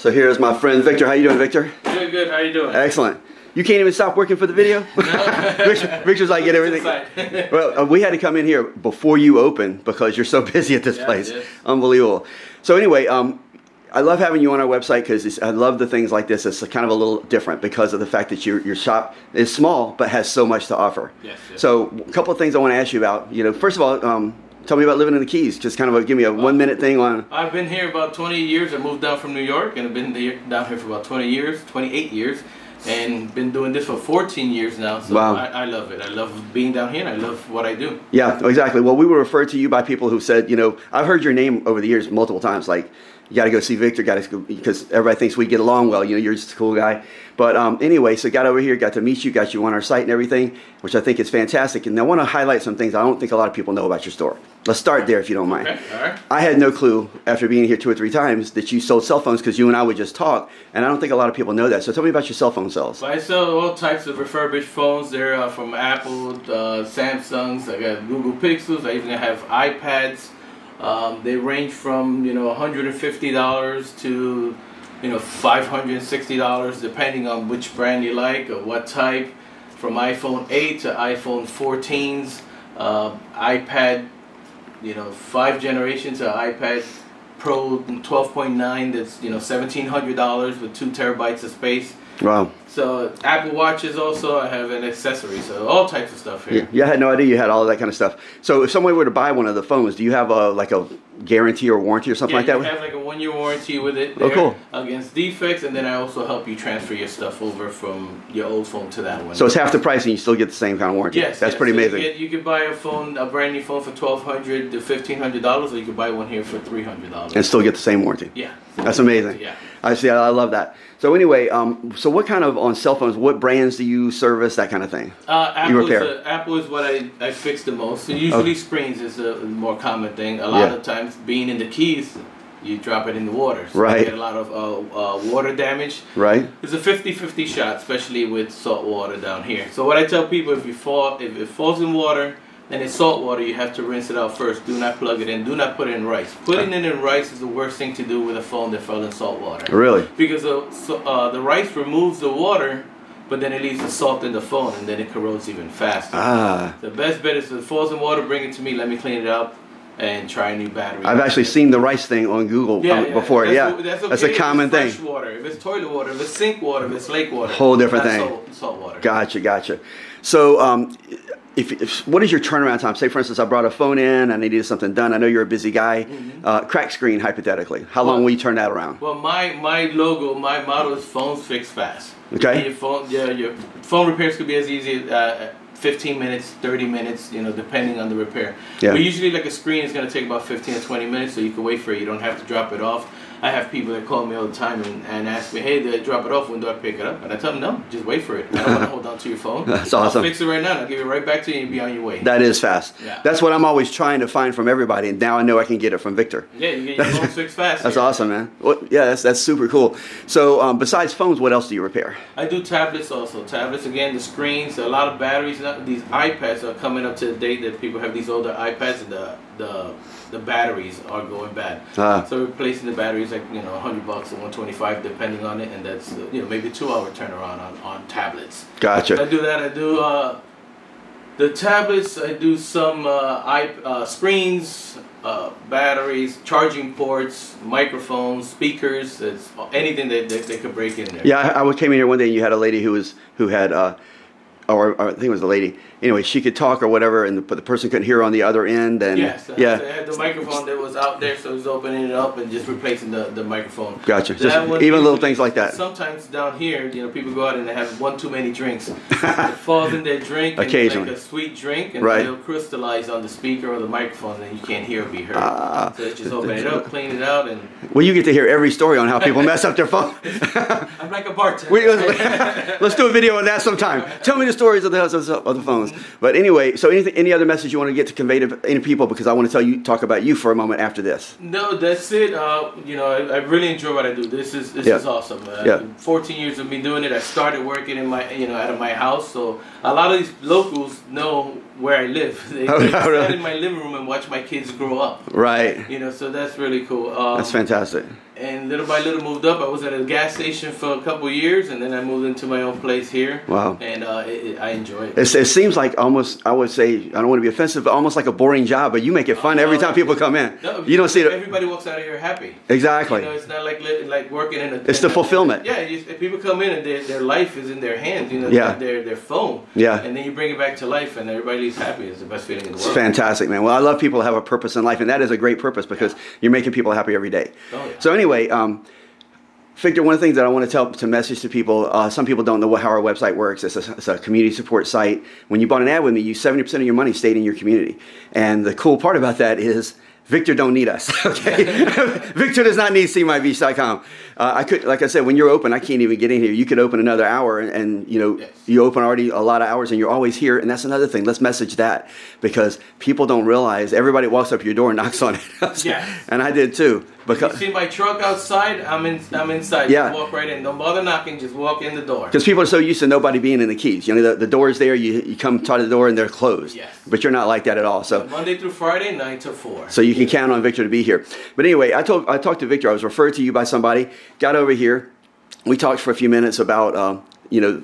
So here's my friend Victor. How you doing, Victor? Good, good. How you doing? Excellent. You can't even stop working for the video? Victor, Victor's like, get everything. well, uh, we had to come in here before you open because you're so busy at this Yeah, place. Unbelievable. So anyway, um, I love having you on our website because I love the things like this. It's kind of a little different because of the fact that your, your shop is small but has so much to offer. Yes, yes. So a couple of things I want to ask you about. You know, first of all, um, tell me about living in the Keys. Just kind of a, give me a one minute thing on. I've been here about 20 years. I moved down from New York and I've been here, down here for about 20 years, 28 years, and been doing this for 14 years now. So Wow. I, I love it. I love being down here and I love what I do. Yeah, exactly. Well, we were referred to you by people who said, you know, I've heard your name over the years multiple times. Like, you got to go see Victor. Got to go because everybody thinks we get along well. You know, you're just a cool guy. But um, anyway, so got over here, got to meet you, got you on our site and everything, which I think is fantastic. And I want to highlight some things I don't think a lot of people know about your store. Let's start there, if you don't mind. Okay, right. I had no clue after being here two or three times that you sold cell phones because you and I would just talk, and I don't think a lot of people know that. So tell me about your cell phone sales. I sell all types of refurbished phones. They're uh, from Apple, uh, Samsungs. I got Google Pixels. I even have iPads. Um, they range from you know 150 dollars to you know 560 dollars, depending on which brand you like or what type. From iPhone 8 to iPhone 14s, uh, iPad, you know, five generations of iPad Pro 12.9. That's you know 1,700 dollars with two terabytes of space. Wow. So Apple Watches also, I have an accessory, so all types of stuff here. yeah, I had no idea you had all of that kind of stuff. So if someone were to buy one of the phones, do you have a like a guarantee or warranty or something Yeah, like that? you have like a one-year warranty with it Oh, cool. against defects, and then I also help you transfer your stuff over from your old phone to that one. so it's half the price and you still get the same kind of warranty. Yes, that's yes. pretty So you amazing. get- You, could buy a phone, a brand new phone for twelve hundred to fifteen hundred dollars, or you could buy one here for three hundred dollars. and still get the same warranty. Yeah, That's amazing. Yeah. I see. I love that. So anyway, um, so what kind of on cell phones? What brands do you service? That kind of thing. Uh, You Apple, is repair. a, Apple is what I, I fix the most. So usually Okay. screens is a more common thing. A lot Yeah. of times, being in the keys, you drop it in the water. So Right. You get a lot of uh, uh, water damage. Right. It's a 50-50 shot, especially with salt water down here. So what I tell people, if you fall, if it falls in water and it's salt water, you have to rinse it out first. Do not plug it in. Do not put it in rice. Putting it in rice is the worst thing to do with a phone that fell in salt water Really. because the, so, uh, the rice removes the water, but then it leaves the salt in the phone, and then it corrodes even faster. Ah, The best bet is if it falls in water, bring it to me, let me clean it up, and try a new battery. I've actually seen the rice thing on Google yeah, yeah. before. That's, yeah, o- that's, that's a common it's thing. Fresh water. If it's toilet water, if it's sink water, if it's lake water. Whole different thing. Salt, salt water. Gotcha, gotcha. So, um, if, if what is your turnaround time? Say, for instance, I brought a phone in, and I needed something done. I know you're a busy guy. Mm-hmm. Uh, crack screen, hypothetically, how long will you turn that around? Well, my my logo, my motto is phones fix fast. Okay. Your phone, yeah, your phone repairs could be as easy as uh, 15 minutes, 30 minutes, you know, depending on the repair. Yeah. But usually, like a screen is going to take about 15 to 20 minutes, so you can wait for it. You don't have to drop it off. I have people that call me all the time and, and ask me, hey, did I drop it off? When do I pick it up? And I tell them, no, just wait for it. I don't want to hold on to your phone. That's awesome. I'll fix it right now. I'll give it right back to you and be on your way. That is fast. Yeah. That's what I'm always trying to find from everybody, and now I know I can get it from Victor. yeah, you get your phone fixed fast. That's here. awesome, man. Well, yeah, that's, that's super cool. So, um, besides phones, what else do you repair? I do tablets also. Tablets again, the screens, a lot of batteries. These iPads are coming up to the date that people have these older iPads and the the the batteries are going bad. Ah. So replacing the batteries like you know 100 bucks or 125 depending on it, and that's uh, you know maybe two hour turnaround on on tablets. Gotcha I do that. I do uh, the tablets. I do some uh, i uh, screens, uh, batteries, charging ports, microphones, speakers. It's anything that that they could break in there. Yeah, I, I was came in here one day, and you had a lady who was who had, uh, or, or I think it was a lady. Anyway, she could talk or whatever, and the, but the person couldn't hear on the other end. And Yes, yeah, I had the microphone that was out there, so I was opening it up and just replacing the, the microphone. Gotcha. That Just even little things like that. Sometimes down here, you know, people go out and they have one too many drinks. it falls in their drink, and Occasionally. like a sweet drink, and Right. it'll crystallize on the speaker or the microphone, and you can't hear or be heard. Ah. so just open it up, clean it out, and Well, you get to hear every story on how people mess up their phone. I'm like a bartender. We, let's do a video on that sometime. Tell me the stories of the of the, of phones. But anyway, so anything, any other message you want to get to convey to any people? Because I want to tell you, talk about you for a moment after this. No, that's it. Uh, you know, I, I really enjoy what I do. This is this Yeah. is awesome. Uh, Yeah. 14 years of me doing it. I started working in my you know out of my house, so a lot of these locals know where I live. They, Oh, they no, really? in my living room and watch my kids grow up. Right. You know, so that's really cool. Um, That's fantastic. And little by little moved up. I was at a gas station for a couple years, and then I moved into my own place here. Wow. And uh, it, it, I enjoy it. It's, it seems like almost, I would say, I don't want to be offensive, but almost like a boring job, but you make it fun every no. time people come in. No, You don't see it. Everybody walks out of here happy. Exactly. You know, it's not like like working in a. It's the fulfillment. Yeah, you, if people come in and their, their life is in their hands. You know, Yeah. their their phone. Yeah. And then you bring it back to life, and everybody leaves happy. It's the best feeling in the world. It's fantastic, man. Well, I love people who have a purpose in life, and that is a great purpose because you're making people happy every day. Oh, yeah. So anyway, um, Victor, one of the things that I want to tell to message to people, uh, some people don't know how our website works. It's a, it's a community support site. When you bought an ad with me, you 70% of your money stayed in your community. And the cool part about that is Victor don't need us. Okay, Victor does not need seemybeach.com. Uh, I could, like I said, when you're open, I can't even get in here. You could open another hour, and, and you know Yes. you open already a lot of hours, and you're always here. And that's another thing. Let's message that because people don't realize everybody walks up your door and knocks on it. Yes. and I did too. You see my truck outside. I'm in. I'm inside. Yeah. Just walk right in. Don't bother knocking. Just walk in the door. Because people are so used to nobody being in the keys. You know, the, the door's there, you, you come to the door and they're closed. Yes. But you're not like that at all. So Monday through Friday, nine to four. so you can count on Victor to be here. But anyway, I told I talked to Victor. I was referred to you by somebody. Got over here. We talked for a few minutes about um, you know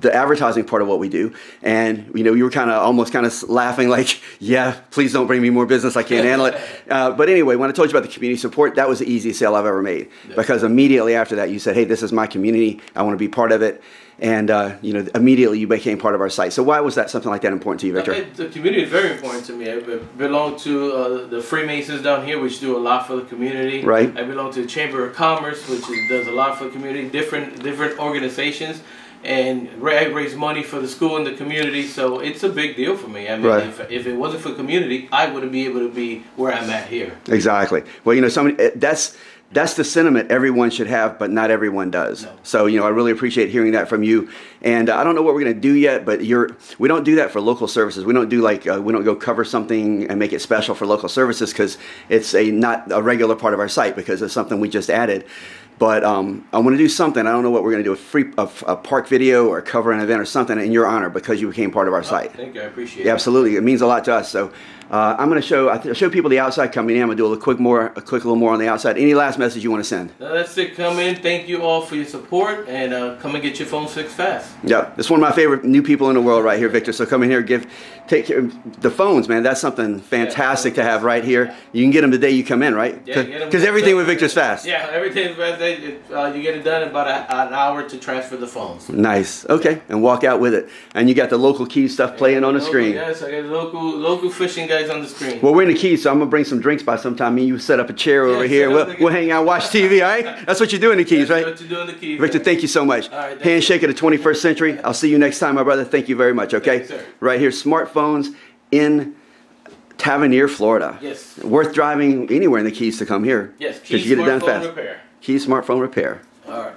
the advertising part of what we do, and you know you were kind of almost kind of laughing like, yeah, please don't bring me more business. I can't handle it. Uh, but anyway, when I told you about the community support, that was the easiest sale I've ever made because immediately after that you said, hey, this is my community. I want to be part of it. And uh, you know, immediately you became part of our site. So why was that something like that important to you, Victor? It- The community is very important to me. I belong to uh, the Freemasons down here, which do a lot for the community. Right. I belong to the Chamber of Commerce, which is, does a lot for the community. Different different organizations, and raise money for the school and the community. So it's a big deal for me. I mean, Right. if, if it wasn't for community, I wouldn't be able to be where I'm at here. Exactly. Well, you know, somebody eh, that's that's the sentiment everyone should have, but not everyone does. No. So, you know, I really appreciate hearing that from you. And uh, I don't know what we're going to do yet, but you're we don't do that for local services. We don't do like uh, we don't go cover something and make it special for local services because it's a not a regular part of our site because it's something we just added. But um, I want to do something. I don't know what we're going to do a free a, a park video or cover an event or something in your honor because you became part of our site. Thank you. I appreciate Yeah, it. absolutely. It means a lot to us. So uh, I'm going to show I show people the outside coming in. I'm going to do a little quick more, a quick little more on the outside. Any last message you want to send? That's it. Come in. Thank you all for your support, and uh, come and get your phone fixed fast. Yeah, it's one of my favorite new people in the world right here, Victor. So come in here, give, take care. The phones, man, that's something fantastic to have right here. You can get them the day you come in, right? Yeah, Because everything with Victor's fast. Yeah, everything's fast. It- Uh, you get it done in about a, an hour to transfer the phones. Nice. Okay, and walk out with it. And you got the local Keys stuff playing on the Local- screen. Yes, I got local local fishing guys on the screen. Well, we're in the Keys, so I'm gonna bring some drinks by sometime. Me, and you set up a chair over Yeah, here. We'll, the- we'll hang out, watch TV. All right? That's what you do in the Keys, That's right? What you do in the keys. Victor, thank you so much. All right, Handshake of the 21st century. I'll see you next time, my brother. Thank you very much. Okay, you, sir. right here, smartphones in Tavernier, Florida. Yes. Worth driving anywhere in the Keys to come here. Yes, because you get it done fast. repair. Key Smartphone Repair. All right.